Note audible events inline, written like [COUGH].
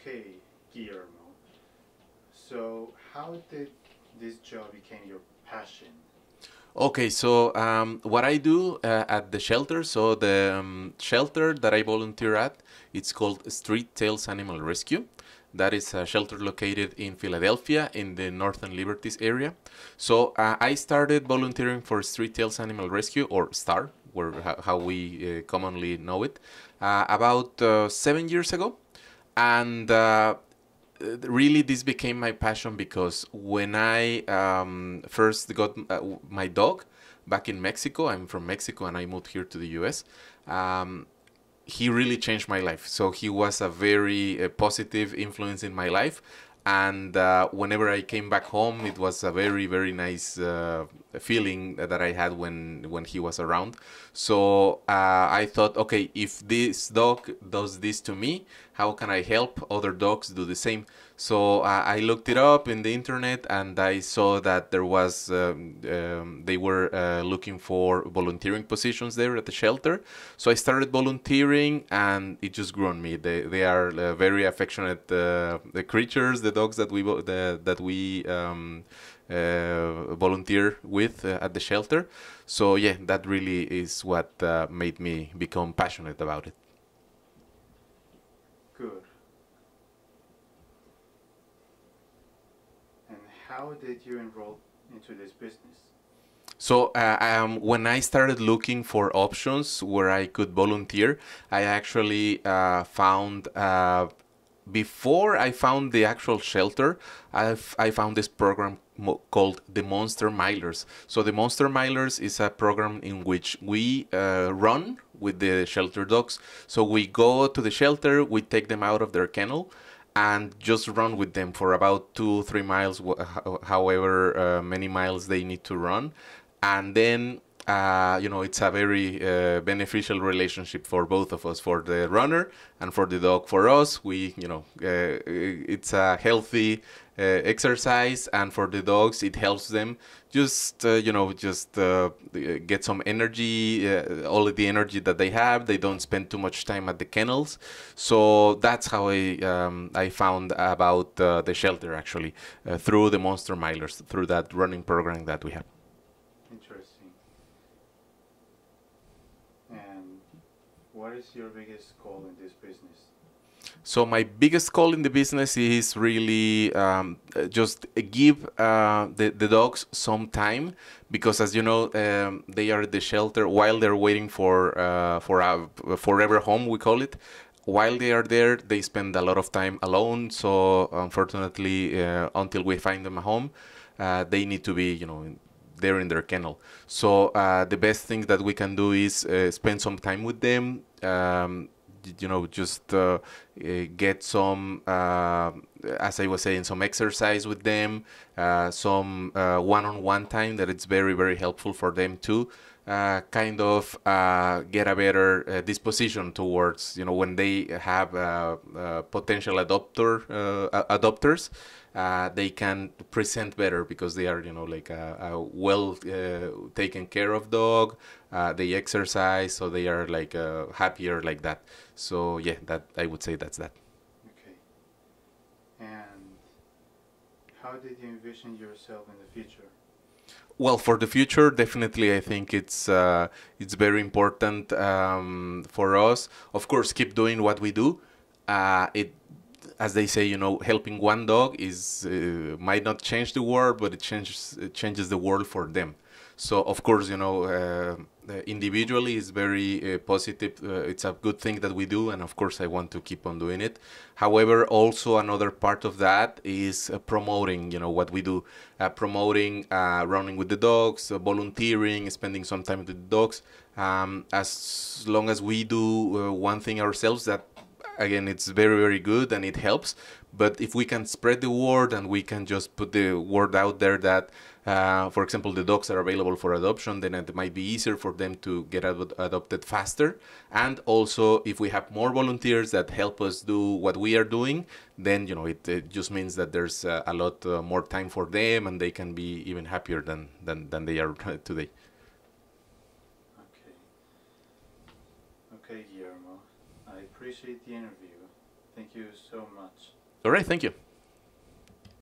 Okay, Guillermo. So, how did this job become your passion? Okay, so um, what I do uh, at the shelter, so the um, shelter that I volunteer at, it's called Street Tails Animal Rescue. That is a shelter located in Philadelphia in the Northern Liberties area. So uh, I started volunteering for Street Tails Animal Rescue, or STAR, where, how we uh, commonly know it, uh, about uh, seven years ago. And uh, really this became my passion because when I um, first got uh, my dog back in Mexico, I'm from Mexico and I moved here to the US. Um, he really changed my life. So he was a very uh, positive influence in my life. And uh, whenever I came back home, it was a very, very nice uh, feeling that I had when when he was around. So uh, I thought, okay, if this dog does this to me, how can I help other dogs do the same? So uh, I looked it up in the internet and I saw that there was um, um, they were uh, looking for volunteering positions there at the shelter. So I started volunteering and it just grew on me. They they are uh, very affectionate uh, the creatures, the dogs that we the, that we um, volunteer with uh, at the shelter. So yeah, that really is what made me become passionate about it. Good. And how did you enroll into this business? So uh, um, when I started looking for options where I could volunteer, I actually uh, found uh, before I found the actual shelter, I've, I found this program called the Monster Milers. So the Monster Milers is a program in which we uh, run with the shelter dogs. So we go to the shelter, we take them out of their kennel, and just run with them for about two three miles however uh, many miles they need to run and then uh, you know it's a very uh, beneficial relationship for both of us for the runner and for the dog. For us we you know uh, it's a healthy uh, exercise. And for the dogs it helps them just uh, you know just uh, get some energy all of the energy that they have. They don't spend too much time at the kennels. So that's how i um, i found about the shelter actually through the monster milers through that running program that we have interesting and what is your biggest goal in this business? So my biggest call in the business is really um, just give uh, the, the dogs some time because as you know um, they are at the shelter while they're waiting for uh, for a forever home we call it. While they are there they spend a lot of time alone. So unfortunately uh, until we find them a home uh, they need to be you know there in their kennel. So uh, the best thing that we can do is uh, spend some time with them um, you know just uh, get some uh, as I was saying some exercise with them uh, some uh, one-on-one time that it's very very helpful for them to uh, kind of get a better disposition towards you know when they have potential adopter adopters they can present better because they are you know like a, a well taken care of dog they exercise so they are like happier like that. So yeah that i would say that's that okay and how did you envision yourself in the future well, for the future, definitely, I think it's uh, it's very important um, for us. Of course, keep doing what we do. Uh, it as they say, you know, helping one dog is uh, might not change the world, but it changes it changes the world for them. So of course, you know, uh, uh individually is very uh, positive. Uh, it's a good thing that we do, and of course, I want to keep on doing it. However, also another part of that is uh, promoting, you know, what we do, promoting running with the dogs, volunteering, spending some time with the dogs. Um, as long as we do one thing ourselves that again it's very very good and it helps but if we can spread the word and we can just put the word out there that uh, for example the dogs are available for adoption then it might be easier for them to get ad adopted faster. And also if we have more volunteers that help us do what we are doing then you know it, it just means that there's uh, a lot uh, more time for them and they can be even happier than than, than they are [LAUGHS] today. Okay. Okay Guillermo I appreciate the interview. Thank you so much. All right, thank you.